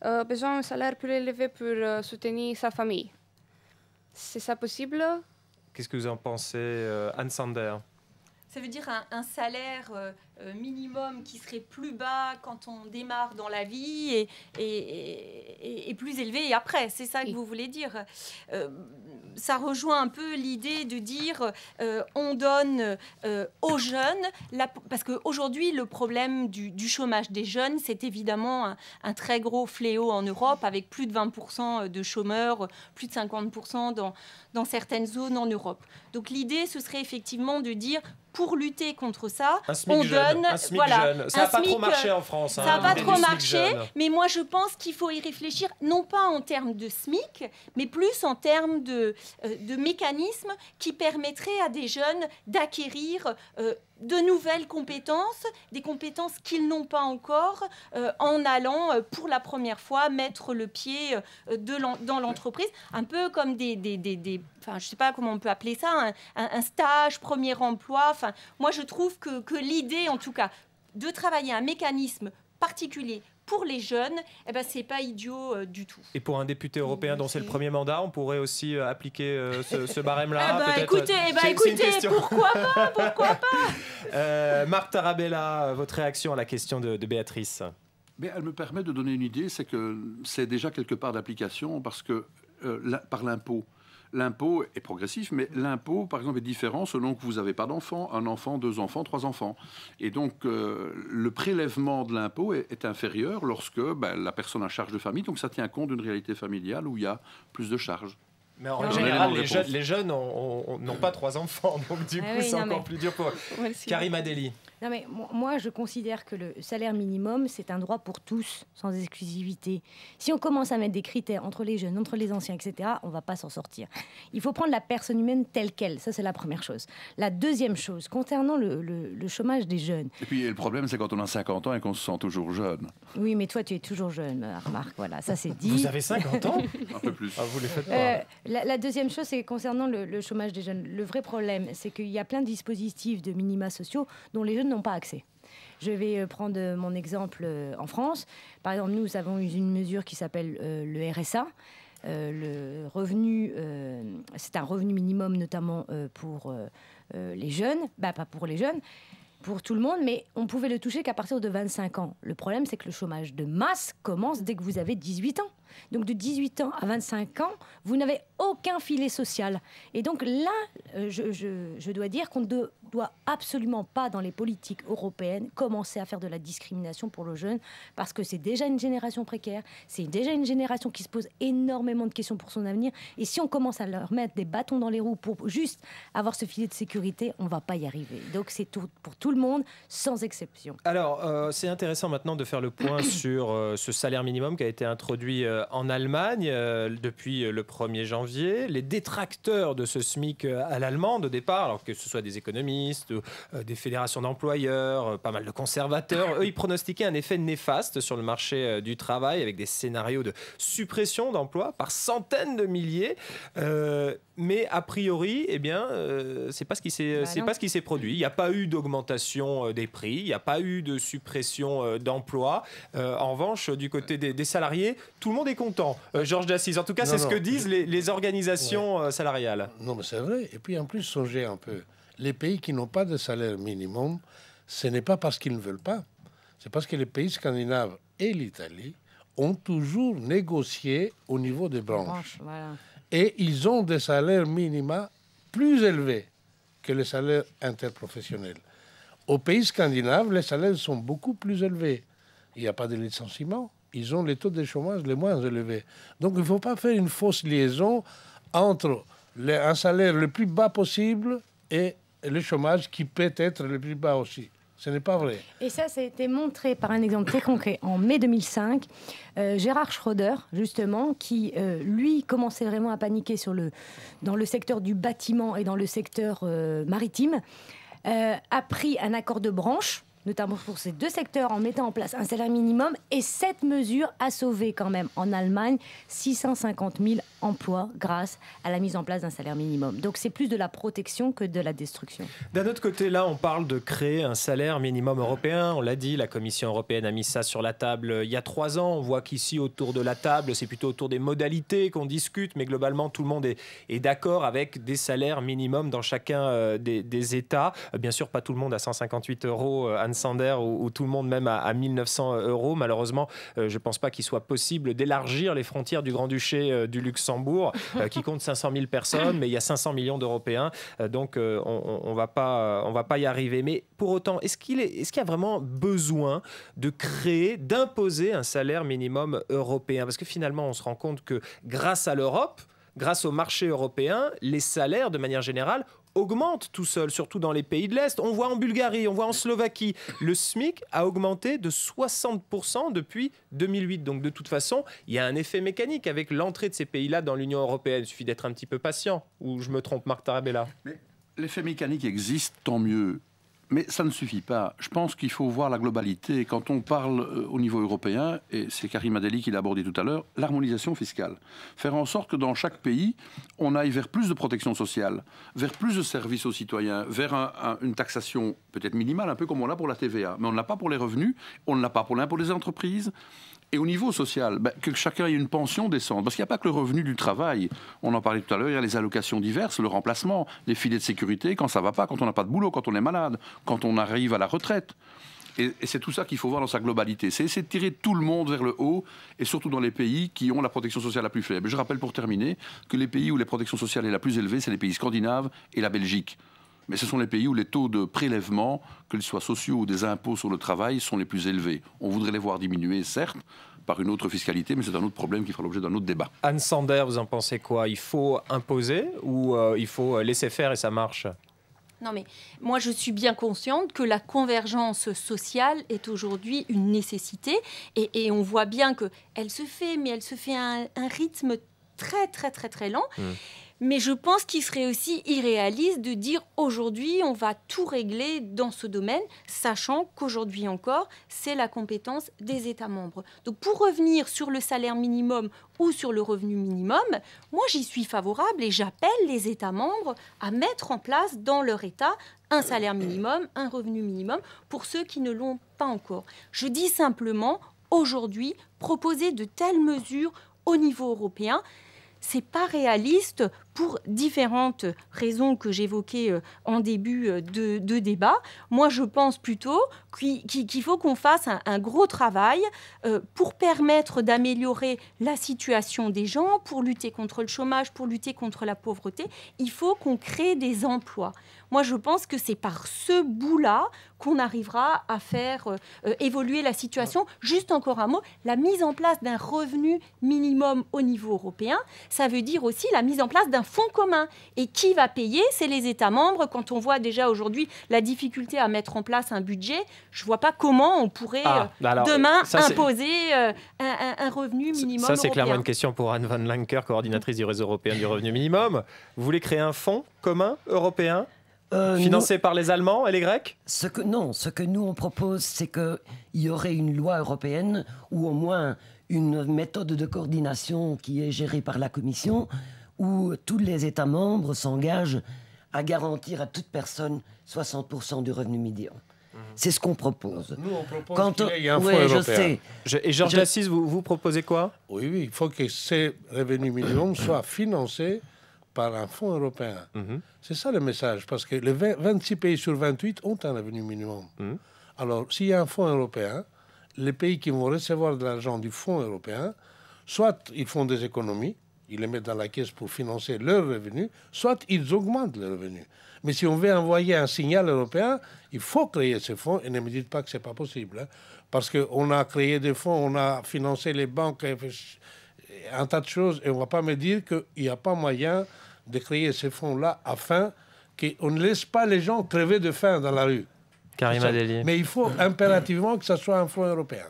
a besoin d'un salaire plus élevé pour euh, soutenir sa famille. C'est ça possible? Qu'est-ce que vous en pensez, euh, Anne Sander? Ça veut dire un, salaire minimum qui serait plus bas quand on démarre dans la vie et, et, plus élevé après. C'est ça que vous voulez dire? Ça rejoint un peu l'idée de dire euh, on donne euh, aux jeunes, parce qu'aujourd'hui, le problème du, chômage des jeunes, c'est évidemment un, très gros fléau en Europe, avec plus de 20% de chômeurs, plus de 50% dans, dans certaines zones en Europe. Donc l'idée, ce serait effectivement de dire pour lutter contre ça, on donne un SMIC voilà, jeune. ça n'a pas trop marché en France. Ça n'a hein, pas trop marché, mais moi je pense qu'il faut y réfléchir non pas en termes de SMIC, mais plus en termes de, euh, de mécanismes qui permettraient à des jeunes d'acquérir euh, de nouvelles compétences, des compétences qu'ils n'ont pas encore, euh, en allant pour la première fois mettre le pied de dans l'entreprise, un peu comme des, des, des, enfin, je sais pas comment on peut appeler ça, un, stage, premier emploi. Enfin, moi, je trouve que, que l'idée, en tout cas, de travailler un mécanisme particulier pour les jeunes, eh ben, c'est pas idiot euh, du tout. Et pour un député européen dont c'est le premier mandat, on pourrait aussi euh, appliquer euh, ce, barème-là eh ben, Écoutez, eh ben, écoutez pourquoi pas Pourquoi pas. Marc Tarabella, votre réaction à la question de, Béatrice mais elle me permet de donner une idée, c'est que c'est déjà quelque part d'application parce que par l'impôt, l'impôt est progressif, mais l'impôt, par exemple, est différent selon que vous n'avez pas d'enfants, un enfant, deux enfants, trois enfants. Et donc, euh, le prélèvement de l'impôt est, inférieur lorsque ben, la personne a charge de famille. Donc, ça tient compte d'une réalité familiale où il y a plus de charges. Mais en général, les jeunes, n'ont pas trois enfants, donc du ah coup, c'est encore plus dur pour eux. Karim Adeli. Non, mais moi, je considère que le salaire minimum, c'est un droit pour tous, sans exclusivité. Si on commence à mettre des critères entre les jeunes, entre les anciens, etc., on va pas s'en sortir. Il faut prendre la personne humaine telle qu'elle. Ça, c'est la première chose. La deuxième chose, concernant le, chômage des jeunes. Et puis, le problème, c'est quand on a 50 ans et qu'on se sent toujours jeune. Oui, mais toi, tu es toujours jeune, remarque. Voilà, ça, c'est dit. Vous avez 50 ans? Un peu plus. Ah, vous les faites pas. Euh, la, deuxième chose, c'est concernant le, le chômage des jeunes. Le vrai problème, c'est qu'il y a plein de dispositifs de minima sociaux dont les jeunes n'ont pas accès. Je vais euh, prendre euh, mon exemple euh, en France. Par exemple, nous avons eu une mesure qui s'appelle le RSA. le revenu, c'est un revenu minimum notamment pour les jeunes, bah, pas pour les jeunes, pour tout le monde, mais on pouvait le toucher qu'à partir de 25 ans. Le problème, c'est que le chômage de masse commence dès que vous avez 18 ans. Donc de 18 ans à 25 ans, vous n'avez aucun filet social. Et donc là, euh, je, dois dire qu'on ne doit absolument pas, dans les politiques européennes, commencer à faire de la discrimination pour le jeune, parce que c'est déjà une génération précaire, c'est déjà une génération qui se pose énormément de questions pour son avenir. Et si on commence à leur mettre des bâtons dans les roues pour juste avoir ce filet de sécurité, on ne va pas y arriver. Donc c'est tout, pour tout le monde, sans exception. Alors, euh, c'est intéressant maintenant de faire le point sur euh, ce salaire minimum qui a été introduit en Allemagne depuis le 1er janvier. Les détracteurs de ce SMIC à l'allemande au départ, alors que ce soit des économistes, des fédérations d'employeurs, pas mal de conservateurs, eux, ils pronostiquaient un effet néfaste sur le marché du travail avec des scénarios de suppression d'emplois par centaines de milliers. mais a priori, eh bien, c'est pas ce qui s'est, bah c'est pas ce qui s'est produit. Il n'y a pas eu d'augmentation des prix, il n'y a pas eu de suppression d'emplois. en revanche, du côté des, salariés, tout le monde est content. Georges Dassis, en tout cas, c'est ce que disent les, organisations salariales. Non, mais c'est vrai. Et puis en plus, songez un peu. Les pays qui n'ont pas de salaire minimum, ce n'est pas parce qu'ils ne veulent pas. C'est parce que les pays scandinaves et l'Italie ont toujours négocié au niveau des branches. Et ils ont des salaires minima plus élevés que les salaires interprofessionnels. Aux pays scandinaves, les salaires sont beaucoup plus élevés. Il n'y a pas de licenciement. Ils ont les taux de chômage les moins élevés. Donc il ne faut pas faire une fausse liaison entre un salaire le plus bas possible et le chômage qui peut être le plus bas aussi. Ce n'est pas vrai. Et ça, ça a été montré par un exemple très concret. En mai 2005, euh, Gérard Schroeder, justement, qui, euh, lui, commençait vraiment à paniquer sur le, dans le secteur du bâtiment et dans le secteur euh, maritime, a pris un accord de branche notamment pour ces deux secteurs, en mettant en place un salaire minimum. Et cette mesure a sauvé quand même en Allemagne 650 000 emplois grâce à la mise en place d'un salaire minimum. Donc c'est plus de la protection que de la destruction. D'un autre côté, là, on parle de créer un salaire minimum européen. On l'a dit, la Commission européenne a mis ça sur la table euh, il y a trois ans. On voit qu'ici, autour de la table, c'est plutôt autour des modalités qu'on discute, mais globalement, tout le monde est, d'accord avec des salaires minimums dans chacun euh, des, des, États. Euh, bien sûr, pas tout le monde à 158 euros, Anne Sander, ou, tout le monde même à, à 1900 euros. Malheureusement, je ne pense pas qu'il soit possible d'élargir les frontières du Grand-Duché du Luxembourg euh, qui compte 500 000 personnes, mais il y a 500 millions d'Européens, euh, donc euh, on, ne va pas, on va pas y arriver. Mais pour autant, est-ce qu'il est, est-ce qu'il y a vraiment besoin de créer, d'imposer un salaire minimum européen? Parce que finalement, on se rend compte que grâce à l'Europe, grâce au marché européen, les salaires, de manière générale, augmente tout seul, surtout dans les pays de l'Est. On voit en Bulgarie, on voit en Slovaquie, le SMIC a augmenté de 60% depuis 2008. Donc de toute façon, il y a un effet mécanique avec l'entrée de ces pays-là dans l'Union européenne. Il suffit d'être un petit peu patient. Ou je me trompe, Marc Tarabella? Mais l'effet mécanique existe, tant mieux. Mais ça ne suffit pas. Je pense qu'il faut voir la globalité. Quand on parle euh, au niveau européen, et c'est Karim Adeli qui l'a abordé tout à l'heure, l'harmonisation fiscale. Faire en sorte que dans chaque pays, on aille vers plus de protection sociale, vers plus de services aux citoyens, vers une taxation peut-être minimale, un peu comme on l'a pour la TVA. Mais on ne l'a pas pour les revenus, on ne l'a pas pour l'impôt des entreprises, et au niveau social, ben, que chacun ait une pension décente. Parce qu'il n'y a pas que le revenu du travail. On en parlait tout à l'heure, il y a les allocations diverses, le remplacement, les filets de sécurité quand ça va pas, quand on n'a pas de boulot, quand on est malade, quand on arrive à la retraite. Et, c'est tout ça qu'il faut voir dans sa globalité. C'est essayer de tirer tout le monde vers le haut, et surtout dans les pays qui ont la protection sociale la plus faible. Je rappelle pour terminer que les pays où la protection sociale est la plus élevée, c'est les pays scandinaves et la Belgique mais ce sont les pays où les taux de prélèvement, qu'ils soient sociaux ou des impôts sur le travail, sont les plus élevés. On voudrait les voir diminuer, certes, par une autre fiscalité, mais c'est un autre problème qui fera l'objet d'un autre débat. Anne Sander, vous en pensez quoi? Il faut imposer ou euh, il faut laisser faire et ça marche? Non, mais moi, je suis bien consciente que la convergence sociale est aujourd'hui une nécessité. Et, on voit bien qu'elle se fait, mais elle se fait à un, rythme très, très, très, très lent. Mmh. Mais je pense qu'il serait aussi irréaliste de dire aujourd'hui on va tout régler dans ce domaine, sachant qu'aujourd'hui encore, c'est la compétence des États membres. Donc pour revenir sur le salaire minimum ou sur le revenu minimum, moi j'y suis favorable et j'appelle les États membres à mettre en place dans leur État un salaire minimum, un revenu minimum pour ceux qui ne l'ont pas encore. Je dis simplement, aujourd'hui, proposer de telles mesures au niveau européen, c'est pas réaliste pour différentes raisons que j'évoquais euh, en début euh, de, débat. Moi, je pense plutôt qu'il faut qu'on fasse un, gros travail euh, pour permettre d'améliorer la situation des gens, pour lutter contre le chômage, pour lutter contre la pauvreté. Il faut qu'on crée des emplois. Moi, je pense que c'est par ce bout-là qu'on arrivera à faire évoluer la situation. Juste encore un mot, la mise en place d'un revenu minimum au niveau européen, ça veut dire aussi la mise en place d'un fonds commun. Et qui va payer? C'est les États membres. Quand on voit déjà aujourd'hui la difficulté à mettre en place un budget, je ne vois pas comment on pourrait ah, euh, bah demain imposer un, revenu minimum. Ça, c'est clairement une question pour Anne Van Lanker, coordinatrice du réseau européen du revenu minimum. Vous voulez créer un fonds commun européen euh, Financé par les Allemands et les Grecs? Ce que, Non, ce que nous on propose, c'est qu'il y aurait une loi européenne ou au moins une méthode de coordination qui est gérée par la Commission où tous les États membres s'engagent à garantir à toute personne 60% du revenu médian. Mhm. C'est ce qu'on propose. Nous, on propose qu'il y ait un fonds européen. Je sais. et Georges Lassis, vous, vous proposez quoi? Oui, oui, il faut que ces revenus minimums soient financés par un fonds européen. Mhm. C'est ça le message, parce que les 26 pays sur 28 ont un revenu minimum. Mhm. Alors, s'il y a un fonds européen, les pays qui vont recevoir de l'argent du fonds européen, soit ils font des économies, ils les mettent dans la caisse pour financer leurs revenus, soit ils augmentent leurs revenus. Mais si on veut envoyer un signal européen, il faut créer ces fonds, et ne me dites pas que ce n'est pas possible. Hein. parce qu'on a créé des fonds, on a financé les banques, un tas de choses, et on ne va pas me dire qu'il n'y a pas moyen de créer ces fonds-là afin qu'on ne laisse pas les gens crever de faim dans la rue. Karima Mais il faut impérativement que ce soit un fonds européen.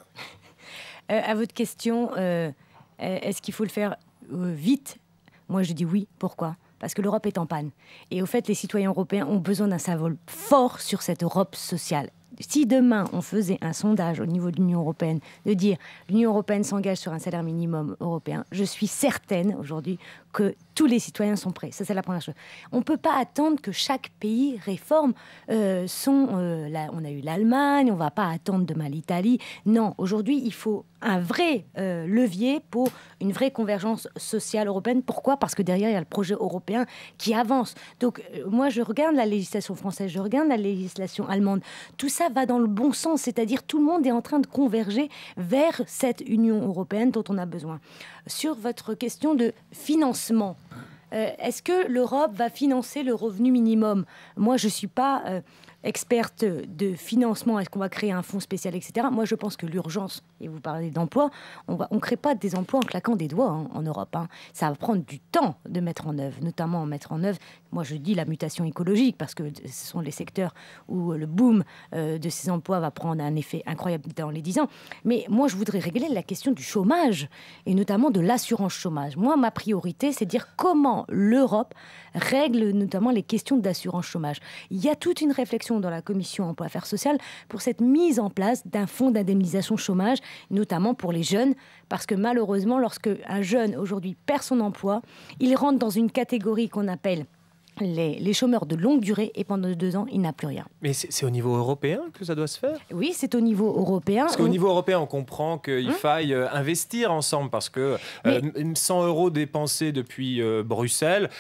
Euh, à votre question, euh, est-ce qu'il faut le faire euh, vite Moi, je dis oui. Pourquoi? Parce que l'Europe est en panne. Et au fait, les citoyens européens ont besoin d'un symbole fort sur cette Europe sociale si demain on faisait un sondage au niveau de l'Union européenne, de dire l'Union européenne s'engage sur un salaire minimum européen, je suis certaine aujourd'hui que tous les citoyens sont prêts. Ça, c'est la première chose. On ne peut pas attendre que chaque pays réforme euh, son. Euh, on a eu l'Allemagne, on ne va pas attendre demain l'Italie. Non, aujourd'hui, il faut un vrai euh, levier pour une vraie convergence sociale européenne. Pourquoi? Parce que derrière, il y a le projet européen qui avance. Donc, moi, je regarde la législation française, je regarde la législation allemande. Tout ça va dans le bon sens, c'est-à-dire tout le monde est en train de converger vers cette Union européenne dont on a besoin. Sur votre question de financement, euh, est-ce que l'Europe va financer le revenu minimum? Moi, je ne suis pas euh, experte de financement, est-ce qu'on va créer un fonds spécial, etc. Moi, je pense que l'urgence, et vous parlez d'emploi, on ne crée pas des emplois en claquant des doigts hein, en Europe. Hein. Ça va prendre du temps de mettre en œuvre, notamment en mettre en œuvre, moi je dis la mutation écologique, parce que ce sont les secteurs où le boom euh, de ces emplois va prendre un effet incroyable dans les 10 ans. Mais moi, je voudrais régler la question du chômage, et notamment de l'assurance chômage. Moi, ma priorité, c'est dire comment l'Europe règle notamment les questions d'assurance chômage. Il y a toute une réflexion dans la commission emploi affaires sociales pour cette mise en place d'un fonds d'indemnisation chômage, notamment pour les jeunes, parce que malheureusement, lorsque un jeune aujourd'hui perd son emploi, il rentre dans une catégorie qu'on appelle les, chômeurs de longue durée et pendant deux ans, il n'a plus rien. Mais c'est au niveau européen que ça doit se faire? Oui, c'est au niveau européen. Parce qu'au niveau européen, on comprend qu'il hum faille euh, investir ensemble parce que 100 euh, euros dépensés depuis euh, Bruxelles,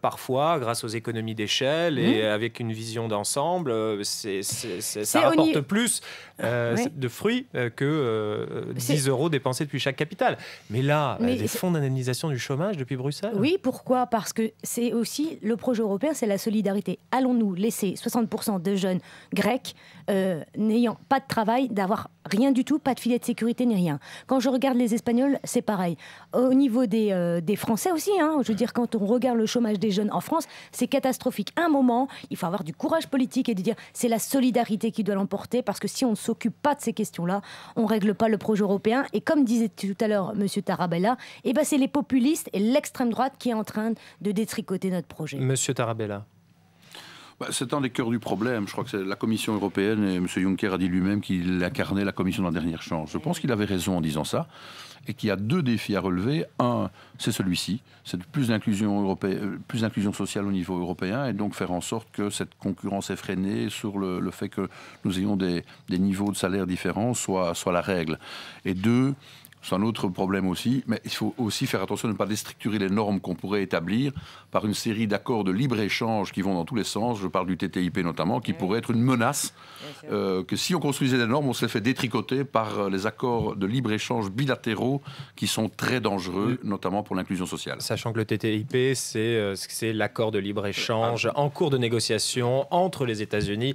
parfois, grâce aux économies d'échelle et hum avec une vision d'ensemble, ça rapporte plus de fruits que 10 euros dépensés depuis chaque capitale. Mais là, des fonds d'indemnisation du chômage depuis Bruxelles? Oui, pourquoi? Parce que c'est aussi le projet européen, c'est la solidarité. Allons-nous laisser 60% de jeunes grecs euh, n'ayant pas de travail, d'avoir rien du tout, pas de filet de sécurité ni rien? Quand je regarde les Espagnols, c'est pareil. Au niveau des, euh, Français aussi, hein, je veux dire, quand on regarde le chômage des jeunes en France, c'est catastrophique. un moment, il faut avoir du courage politique et de dire c'est la solidarité qui doit l'emporter parce que si on ne s'occupe pas de ces questions-là, on ne règle pas le projet européen. Et comme disait tout à l'heure M. Tarabella, eh ben c'est les populistes et l'extrême droite qui est en train de détricoter notre projet. Monsieur Tarabella. Bah, c'est un des cœurs du problème. Je crois que c'est la Commission européenne, et M. Juncker a dit lui-même qu'il incarnait la Commission de la dernière chance. Je pense qu'il avait raison en disant ça, et qu'il y a deux défis à relever. Un, c'est celui-ci, c'est plus d'inclusion européenne, euh, plus d'inclusion sociale au niveau européen, et donc faire en sorte que cette concurrence effrénée sur le, fait que nous ayons des, niveaux de salaire différents soit, soit la règle. Et deux, c'est un autre problème aussi. Mais il faut aussi faire attention de ne pas déstructurer les normes qu'on pourrait établir par une série d'accords de libre-échange qui vont dans tous les sens. Je parle du TTIP notamment, qui pourrait être une menace. Euh, que si on construisait des normes, on se les fait détricoter par euh, les accords de libre-échange bilatéraux qui sont très dangereux, notamment pour l'inclusion sociale. Sachant que le TTIP, c'est c'est l'accord de libre-échange en cours de négociation entre les États-Unis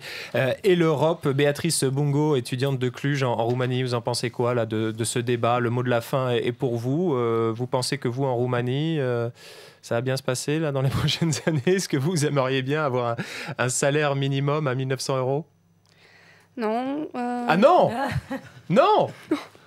et l'Europe. Béatrice Bungo, étudiante de Cluj en, Roumanie, vous en pensez quoi là, de, de ce débat Le mot de la fin est, pour vous. Euh, vous pensez que vous, en Roumanie, euh, ça va bien se passer là dans les prochaines années? Est-ce que vous aimeriez bien avoir un, salaire minimum à 1900 euros? Non. Euh. Ah non Non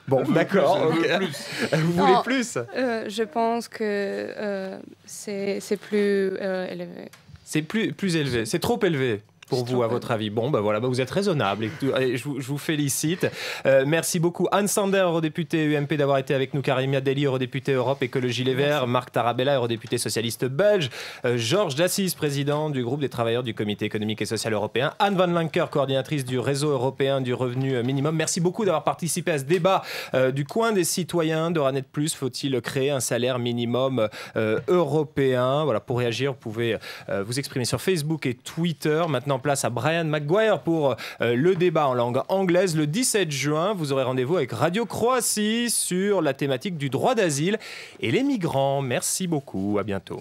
Bon, d'accord. Vous voulez plus? Je pense que c'est plus élevé. C'est plus, plus élevé. C'est trop élevé pour vous, à votre avis Bon, ben voilà, bah vous êtes raisonnable et, je, vous, félicite. Euh, merci beaucoup Anne Sander, eurodéputé UMP, d'avoir été avec nous. Karimia Deli, eurodéputé Europe Écologie Les Verts. Marc Tarabella, eurodéputé socialiste belge. Euh, Georges Dassis, président du groupe des travailleurs du Comité économique et social européen. Anne Van Lanker, coordinatrice du réseau européen du revenu minimum. Merci beaucoup d'avoir participé à ce débat euh, du coin des citoyens de Ranet Plus. Faut-il créer un salaire minimum européen? Voilà, pour réagir, vous pouvez vous exprimer sur Facebook et Twitter. Maintenant, place à Brian McGuire pour euh, le débat en langue anglaise. Le 17 juin, vous aurez rendez-vous avec Radio Croatie sur la thématique du droit d'asile et les migrants. Merci beaucoup, à bientôt.